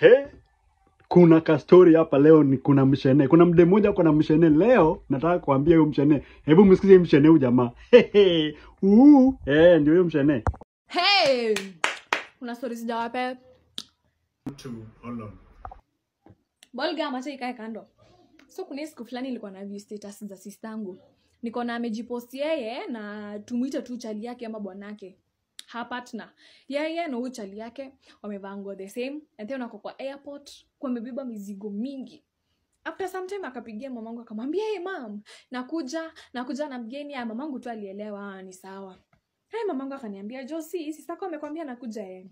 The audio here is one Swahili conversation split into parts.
he? Kuna kastori hapa leo ni kuna mshene. Kuna mde mmoja kuna mshene leo. Nataka kuambia huyo mshene. Hebu msikize mshene huyu jamaa. Hehe. Uu, eh ndio huyo mshene. Hey! Kuna stories za wape. stori sijawape bolga macha ikae kando. So kuna siku fulani ilikuwa na view status za sistangu niko na amejipost yeye na tumuite tu chali yake ama bwanake her partner. Yeye na huyu chali yake wamevaa nguo the same. And then wako kwa airport kwamebeba mizigo mingi. After some time akapigia mamangu akamwambia hey mam nakuja nakuja na mgeni. Ya mamangu tu alielewa "Ah, ni sawa. Hey, mamangu akaniambia josi sisako amekwambia nakuja eh.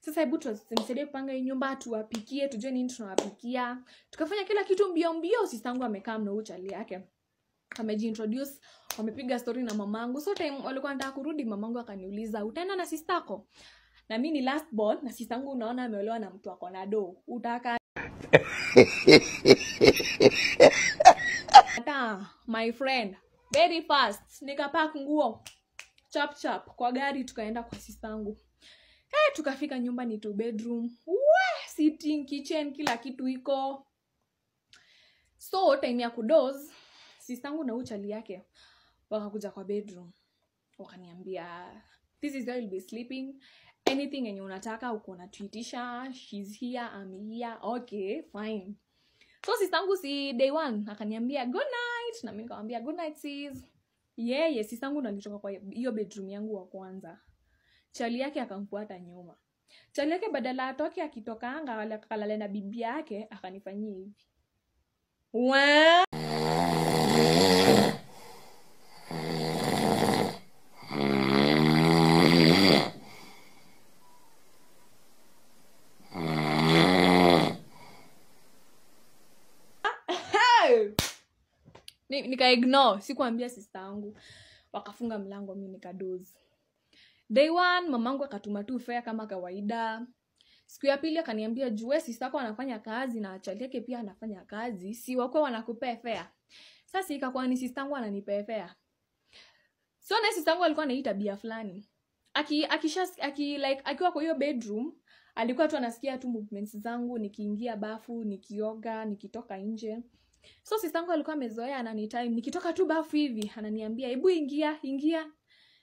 sasa hebu tumsaidie kupanga hii nyumba tuwapikie tujue nini tunawapikia. Tukafanya kila kitu mbio mbio sisangu amekaa mna huyu chali yake amejiintroduce wamepiga stori na mamangu. So time walikuwa nataka kurudi mamangu akaniuliza utaenda na sistako na mi ni last born na sistangu unaona ameolewa na mtu ako na do utaka hata my friend very fast nikapak nguo chap chap kwa gari tukaenda kwa sistangu eh tukafika nyumba ni two bedroom. We sitting kitchen kila kitu iko. So time ya kudos sistangu na uchali yake wakakuja kwa bedroom wakaniambia this is where you'll be sleeping. Anything yenye unataka uko natuitisha shes here am here. Okay fine. So sistangu si day one akaniambia good night. Na mi nikamwambia good night sis. Yeye yeah, sistangu ndo alitoka kwa hiyo bedroom yangu wa kwanza. Chali yake akamfuata nyuma. Chali yake badala atoke akitokanga akalale na bibi yake akanifanyia hivi. Wa- Hey! Ni- nikaignore sikuambia sista yangu. Wakafunga mlango mi nikadozi day one mamangu akatuma tu fea kama kawaida. Siku ya pili akaniambia jue sistako anafanya kazi na achali yake pia anafanya kazi. Si wakwe wanakupea fea sasa ikakuwa ni sistangu ananipea fea so na sistangu alikuwa na hii tabia fulani. Aki akisha aki like akiwa kwa hiyo bedroom alikuwa tu anasikia tu movements zangu nikiingia bafu nikioga nikitoka nje so sistangu alikuwa amezoea ananitime nikitoka tu bafu hivi ananiambia hebu ingia ingia.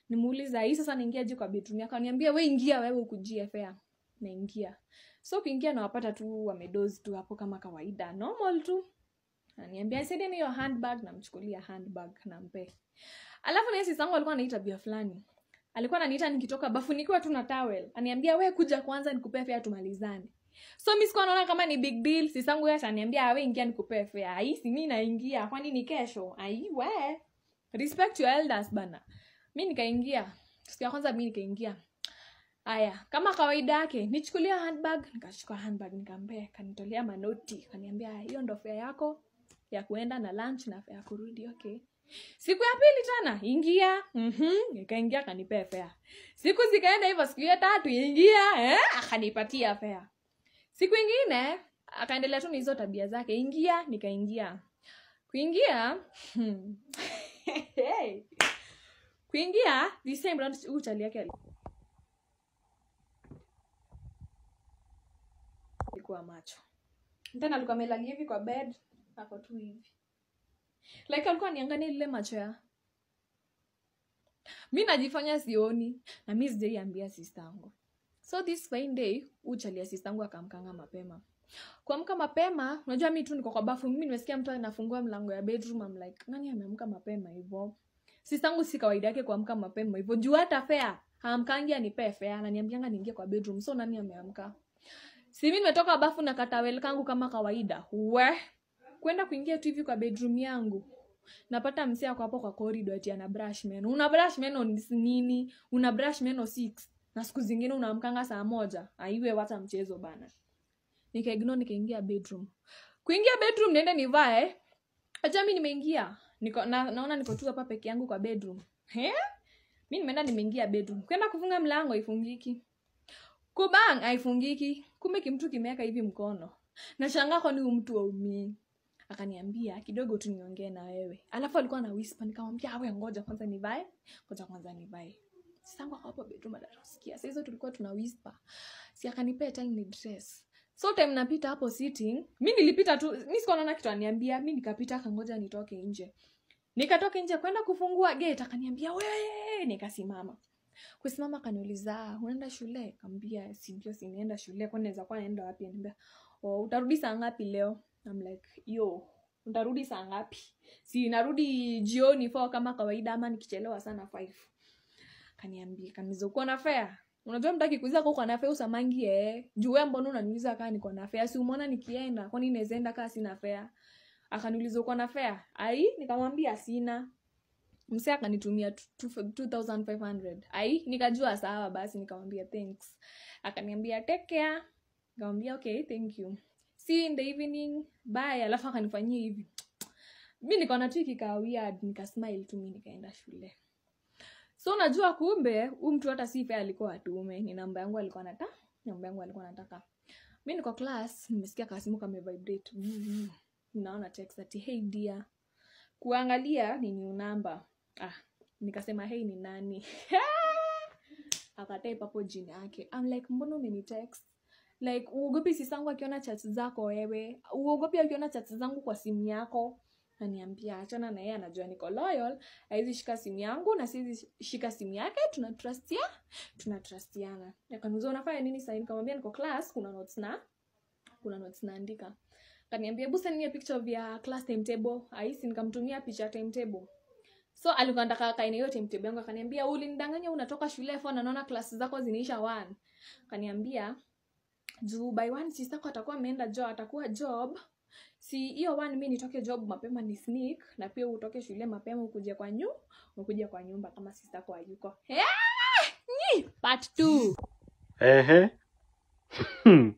Nimuuliza hii sasa naingia juu kwa bedroom yako? Ananiambia we ingia wewe ukujie gfa naingia. So kuingia nawapata tu wamedozi tu hapo kama kawaida normal tu. Ananiambia saidia hiyo handbag namchukulia handbag nampe. Alafu naye sistangu alikuwa anaita bia fulani. Alikuwa ananiita nikitoka bafu nikiwa tu na towel. Aniambia we kuja kwanza nikupee fea tumalizane so mi sikuwa naona kama ni big deal. Sisangu yeye aniambia awe ingia nikupee fea aisi mi naingia. Kwani ni kesho? Aiwe respect your elders bana. Mi nikaingia. Siku ya kwanza mi nikaingia. Aya kama kawaida yake nichukulia handbag nikachukua handbag nikampea kanitolea manoti. Kaniambia hiyo ndo fea yako ya kuenda na lunch na fea kurudi okay. Siku ya pili tena ingia. Mhm nikaingia akanipea fea siku zikaenda hivyo siku ya tatu ingia eh, akanipatia fea siku ingine akaendelea tu na hizo tabia zake. Ingia nikaingia. Kuingia kuingia the same round chali yake alikuwa macho. Tena alikuwa amelalia hivi kwa bed ako tu hivi. Like alikuwa niangania lile macho ya mi najifanya sioni na mi sijaiambia sistangu so this fine day uchalia sistangu akamkanga mapema. Kuamka mapema unajua mi tu niko kwa bafu mimi nimesikia mtu anafungua mlango ya bedroom I'm like nani ameamka mapema hivyo? Sistangu si kawaida yake kuamka mapema hivyo. Juu hata fea haamkangi anipee fea ananiambianga niingie kwa bedroom so nani ameamka? Si mi nimetoka bafu na katawel kangu kama kawaida. We kwenda kuingia tu hivi kwa bedroom yangu. Napata msia kwa hapo kwa corridor ati ana brush meno. Una brush meno nini? Una brush meno 6 na siku zingine unaamkanga saa moja aiwe wata mchezo bana. Nikaigno nikaingia bedroom. Kuingia bedroom niende nivae acha mi nimeingia. Niko na, naona niko tu hapa peke yangu kwa bedroom. He? Mi nimeenda nimeingia bedroom. Kwenda kufunga mlango haifungiki. Kubang haifungiki. Kumbe kimtu kimeweka hivi mkono. Nashangaa kwani huu mtu waumii akaniambia kidogo tu niongee na wewe. Alafu alikuwa na whisper nikamwambia awe ngoja kwanza nivae ngoja kwanza nivae sangu hapo bedroom atatusikia Sasa hizo tulikuwa tuna whisper. Si akanipea time ni dress. So time napita hapo sitting. Mimi nilipita tu mimi sikuwa naona kitu aniambia mimi nikapita akangoja nitoke nje. Nikatoka nje kwenda kufungua gate akaniambia we nikasimama. Kusimama akaniuliza unaenda shule? Kaambia sindio sinaenda shule. Kwani naweza kuwa naenda wapi? Aniambia oh, utarudi saa ngapi leo? I'm like yo utarudi saa ngapi? Si narudi jioni 4 kama kawaida ama nikichelewa sana five kaniambia kanizokuwa na fea unajua mtaki kuuliza kwa na fea usamangi eh juu wewe mbona unaniuliza kama niko na fea si umeona nikienda? Kwani naweza enda kama sina fea akaniuliza uko na fea ai nikamwambia sina. Mse akanitumia tu- tu- 2500 ai nikajua sawa basi nikamwambia thanks. Akaniambia take care. Nikamwambia okay thank you. See in the evening bye. Alafu akanifanyia hivi. Mi nikaona tu ikikaa weird nikasmile tu mi nikaenda shule so najua kumbe huu mtu hata si alikuwa atume. Ni namba yangu alikuwa nata namba yangu alikuwa nataka mi niko class nimesikia kasimu kame vibrate. Naona text ati hey dear. Kuangalia ni new number. Ah nikasema hey ni nani? Akatai papo jini yake. I'm like mbona umenitext like uogopi sisangu akiona chat zako wewe. Uogopi akiona chat zangu kwa simu yako aniambia achana na yeye anajua niko loyal. Haizi shika simu yangu na sizi shika simu yake tunatrustia tunatrustiana akaniuliza unafanya nini sasa? Nikamwambia niko class kuna notes na kuna notes naandika. Akaniambia hebu send picture your class timetable. Aisi nikamtumia picha timetable. So alikuwa anataka kaina hiyo timetable yangu. Akaniambia ulinidanganya unatoka shule fo na naona klasi zako zinaisha one. Akaniambia juu by one sistako atakuwa ameenda job atakuwa job si hiyo one mi nitoke job mapema ni sneak na pia utoke shule mapema ukuja kwa nyu ukuje kwa nyumba kama sistako kwa nyi, part 2 Ehe.